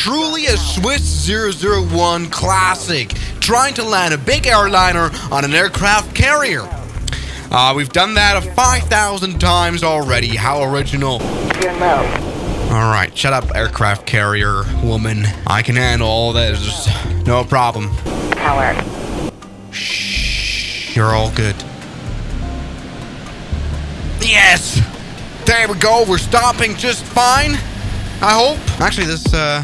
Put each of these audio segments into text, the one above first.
truly a Swiss 001 classic, trying to land a big airliner on an aircraft carrier. Uh, we've done that 5,000 times already. How original. Alright, shut up, aircraft carrier woman. I can handle all this. No problem. Power. Shh, you're all good. Yes! There we go, we're stopping just fine. I hope. Actually, this, uh,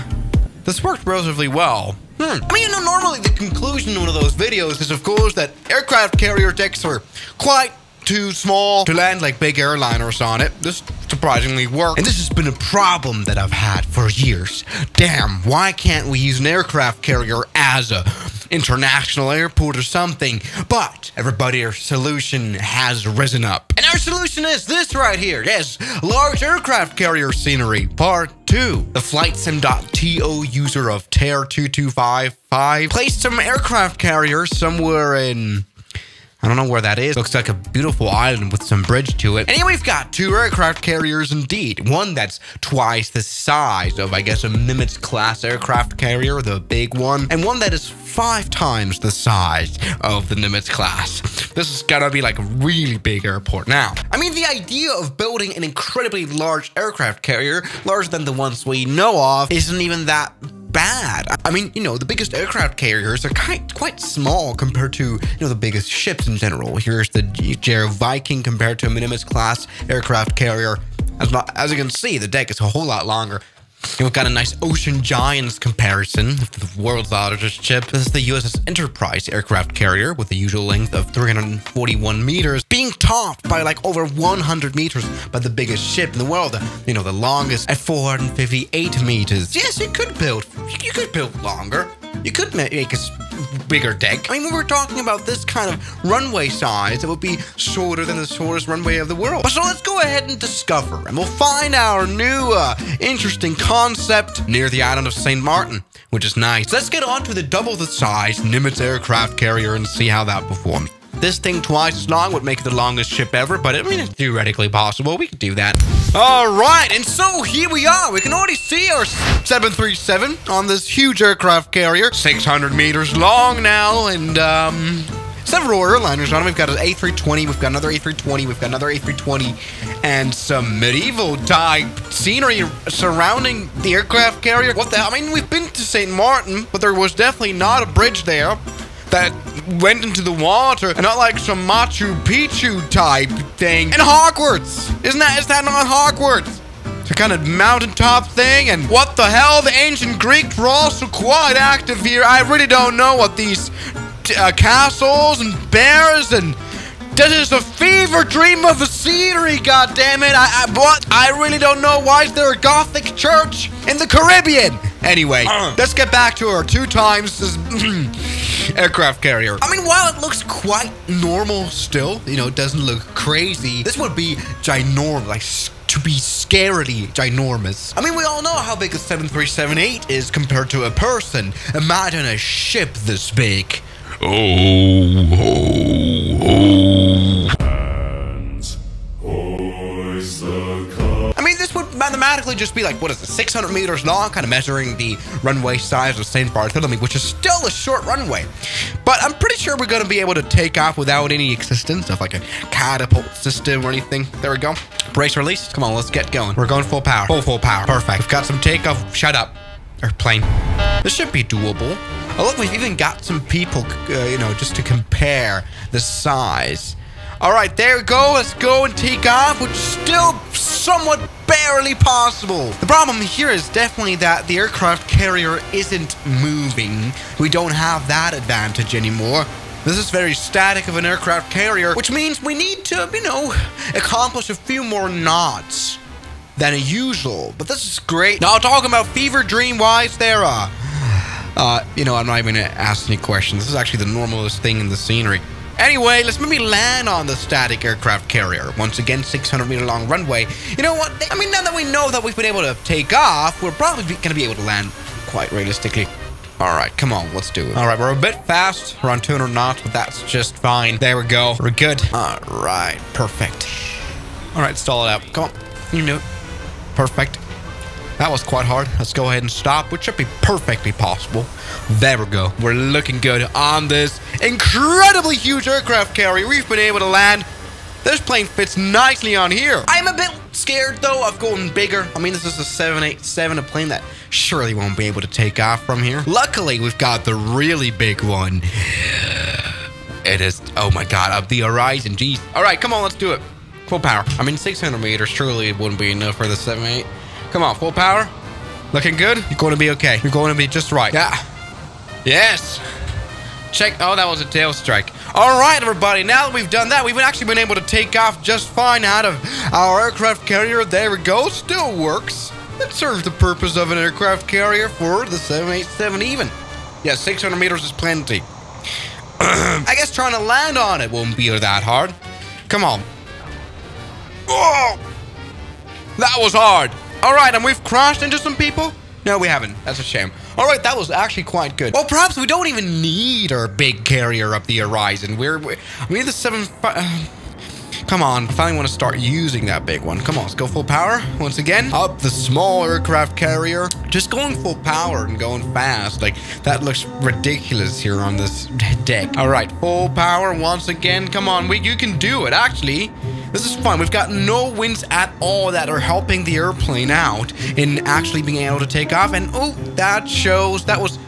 this worked relatively well. Hmm. I mean, you know, normally the conclusion of one of those videos is, of course, that aircraft carrier decks are quite too small to land like big airliners on it. This surprisingly worked. And this has been a problem that I've had for years. Damn, why can't we use an aircraft carrier as a international airport or something? But everybody, our solution has risen up. And our solution is this right here. Yes, large aircraft carrier scenery, part two. The flightsim.to user of Tear 2255 placed some aircraft carriers somewhere in I don't know where that is. Looks like a beautiful island with some bridge to it. Here we've got two aircraft carriers indeed. One that's twice the size of, I guess, a Nimitz class aircraft carrier, the big one, and one that is five times the size of the Nimitz class. This is gonna be like a really big airport. Now, I mean, the idea of building an incredibly large aircraft carrier, larger than the ones we know of, isn't even that bad. I mean, you know, the biggest aircraft carriers are quite quite small compared to you know the biggest ships in general. Here's the Jahre Viking compared to a Nimitz class aircraft carrier. As, as you can see, the deck is a whole lot longer. We've got a nice Ocean Giants comparison of the world's largest ship. This is the USS Enterprise aircraft carrier with the usual length of 341 meters, being topped by like over 100 meters by the biggest ship in the world. You know, the longest at 458 meters. Yes, you could build, you could build longer. You could make a bigger deck. I mean, we were talking about this kind of runway size, it would be shorter than the shortest runway of the world. So let's go ahead and discover, and we'll find our new uh, interesting concept near the island of St. Martin, which is nice. Let's get on to the double the size Nimitz aircraft carrier and see how that performs. This thing twice as long would make it the longest ship ever, but I mean, it's theoretically possible. We could do that. All right, and so here we are. We can already see our 737 on this huge aircraft carrier, 600 meters long now, and um, several airliners on it. We've got an A320, we've got another A320, we've got another A320, and some medieval type scenery surrounding the aircraft carrier. What the? hell? I mean, we've been to St. Martin, but there was definitely not a bridge there that went into the water and not like some Machu Picchu type thing. And Hogwarts! Isn't that, is that not Hogwarts? It's a kind of mountaintop thing and what the hell? The ancient Greeks were also quite active here. I really don't know what these uh, castles and bears and this is a fever dream of a scenery, God damn it! I, I what? I really don't know why is there a Gothic church in the Caribbean? Anyway, uh. let's get back to our two times aircraft carrier. I mean, while it looks quite normal still, you know, it doesn't look crazy, this would be ginormous, like to be scarily ginormous. I mean, we all know how big a 737-8 is compared to a person. Imagine a ship this big. Oh, oh, oh. Mathematically just be like, what is it, 600 meters long, kind of measuring the runway size of St. Bartholomew, which is still a short runway. But I'm pretty sure we're going to be able to take off without any assistance of like a catapult system or anything. There we go. Brake release. Come on, let's get going. We're going full power. Full, full power. Perfect. We've got some takeoff. Shut up. Airplane. This should be doable. Oh, look, we've even got some people, uh, you know, just to compare the size. All right, there we go. Let's go and take off, which still somewhat barely possible. The problem here is definitely that the aircraft carrier isn't moving. We don't have that advantage anymore. This is very static of an aircraft carrier, which means we need to, you know, accomplish a few more knots than usual. But this is great. Now, talking about fever dream wise, there are. Uh, you know, I'm not even gonna ask any questions. This is actually the normalest thing in the scenery. Anyway, let's maybe land on the static aircraft carrier. Once again, 600 meter long runway. You know what? I mean, now that we know that we've been able to take off, we're probably going to be able to land quite realistically. All right, come on, let's do it. All right, we're a bit fast. We're on 200 knots, but that's just fine. There we go. We're good. All right, perfect. All right, stall it out. Come on. You know, perfect. That was quite hard. Let's go ahead and stop, which should be perfectly possible. There we go. We're looking good on this incredibly huge aircraft carrier. We've been able to land. This plane fits nicely on here. I'm a bit scared, though, of going bigger. I mean, this is a 787, a plane that surely won't be able to take off from here. Luckily, we've got the really big one. It is, oh my god, up the horizon. Jeez. All right, come on, let's do it. Full power. I mean, 600 meters surely it wouldn't be enough for the 7-8. Come on, full power. Looking good. You're going to be okay. You're going to be just right. Yeah. Yes. Check. Oh, that was a tail strike. All right, everybody. Now that we've done that, we've actually been able to take off just fine out of our aircraft carrier. There we go. Still works. It serves the purpose of an aircraft carrier for the 787 even. Yeah, 600 meters is plenty. I guess trying to land on it won't be that hard. Come on. Oh! That was hard. All right, and we've crashed into some people? No, we haven't. That's a shame. All right, that was actually quite good. Well, perhaps we don't even need our big carrier up the horizon. We're, we we need the seven. Uh, come on, finally want to start using that big one. Come on, let's go full power once again. Up the small aircraft carrier. Just going full power and going fast. Like, that looks ridiculous here on this deck. All right, full power once again. Come on, we, you can do it. Actually, this is fun. We've got no winds at all that are helping the airplane out in actually being able to take off. And oh, that shows that was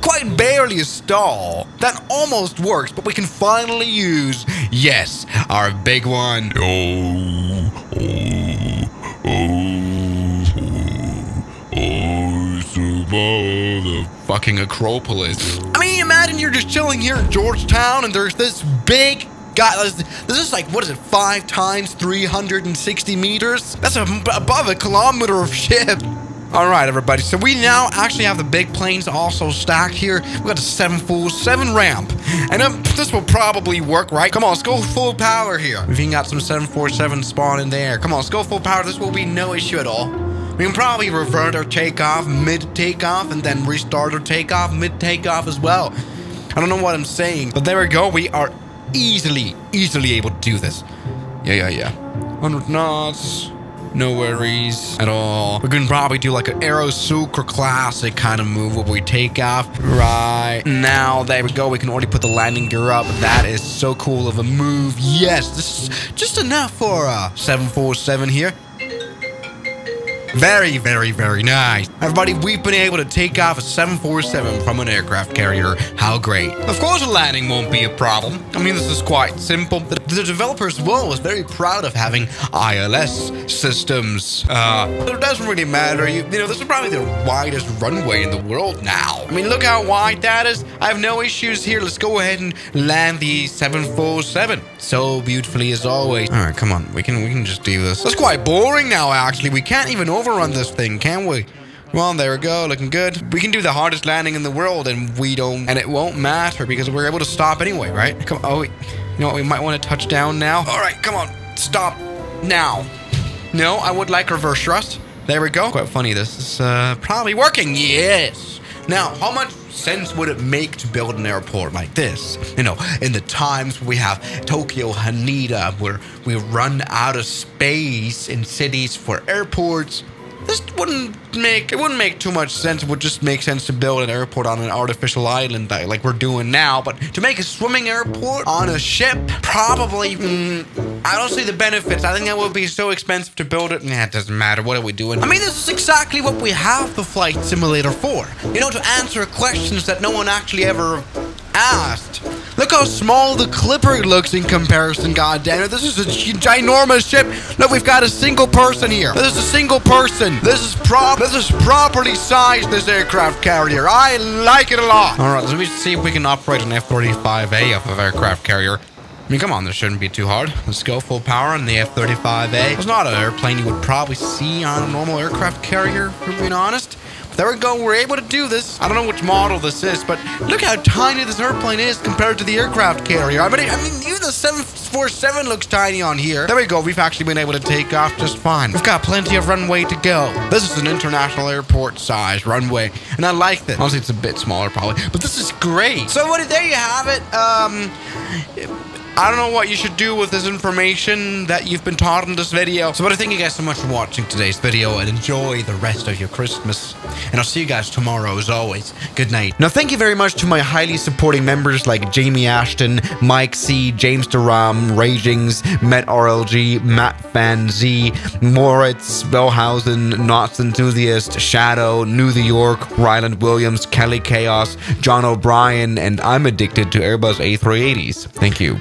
quite barely a stall. That almost works, but we can finally use, yes, our big one. Oh, oh, oh, oh, the fucking Acropolis. I mean, imagine you're just chilling here in Georgetown and there's this big God, this is like, what is it, five times 360 meters? That's above a kilometer of ship. All right, everybody. So we now actually have the big planes also stacked here. We've got the 747 ramp. And um, this will probably work, right? Come on, let's go full power here. We've even got some 747 spawn in there. Come on, let's go full power. This will be no issue at all. We can probably revert our takeoff mid-takeoff and then restart our takeoff mid-takeoff as well. I don't know what I'm saying, but there we go. We are easily, easily able to do this. Yeah, yeah, yeah. 100 knots. No worries at all. We can probably do like an Aerosucre classic kind of move where we take off. Right now, there we go. We can already put the landing gear up. That is so cool of a move. Yes, this is just enough for uh, a 747 here. Very, very, very nice. Everybody, we've been able to take off a 747 from an aircraft carrier. How great. Of course, a landing won't be a problem. I mean, this is quite simple. The, the developers, well, was very proud of having ILS systems. Uh, it doesn't really matter. You, you know, this is probably the widest runway in the world now. I mean, look how wide that is. I have no issues here. Let's go ahead and land the 747. So beautifully as always. All right, come on. We can we can just do this. That's quite boring now, actually. We can't even overrun this thing, can we? Well, there we go, looking good. We can do the hardest landing in the world, and we don't, and it won't matter because we're able to stop anyway, right? Come, oh, you know what? We might want to touch down now. All right, come on, stop now. No, I would like reverse thrust. There we go. Quite funny. This is uh, probably working. Yes. Now, how much sense would it make to build an airport like this? You know, in the times we have Tokyo Haneda, where we run out of space in cities for airports, this wouldn't make it wouldn't make too much sense. It would just make sense to build an airport on an artificial island like we're doing now. But to make a swimming airport on a ship, probably mm, I don't see the benefits. I think that would be so expensive to build it. Nah, it doesn't matter. What are we doing? I mean, this is exactly what we have the flight simulator for. You know, to answer questions that no one actually ever. Look how small the Clipper looks in comparison, God damn it! This is a ginormous ship. Look, we've got a single person here. This is a single person. This is prop. This is properly sized, this aircraft carrier. I like it a lot. All right, let me see if we can operate an F-35A off of aircraft carrier. I mean, come on, this shouldn't be too hard. Let's go full power on the F-35A. It's not an airplane you would probably see on a normal aircraft carrier, for being honest. But There we go. We're able to do this. I don't know which model this is, but look how tiny this airplane is compared to the aircraft carrier. I mean, I mean, even the 747 looks tiny on here. There we go. We've actually been able to take off just fine. We've got plenty of runway to go. This is an international airport size runway, and I like this. Honestly, it's a bit smaller probably, but this is great. So, what, there you have it. Um, I don't know what you should do with this information that you've been taught in this video. So, but I thank you guys so much for watching today's video and enjoy the rest of your Christmas. And I'll see you guys tomorrow as always. Good night. Now, thank you very much to my highly supporting members like Jamie Ashton, Mike C, James Duram, Ragings, Met RLG, Matt Fan Z, Moritz, Bellhausen, Knots Enthusiast, Shadow, New the York, Ryland Williams, Kelly Chaos, John O'Brien, and I'm addicted to Airbus A380s. Thank you.